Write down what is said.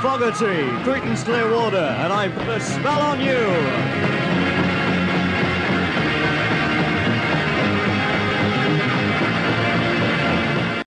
Fogarty, Creedence Clearwater, and I put a spell on you.